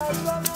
I love.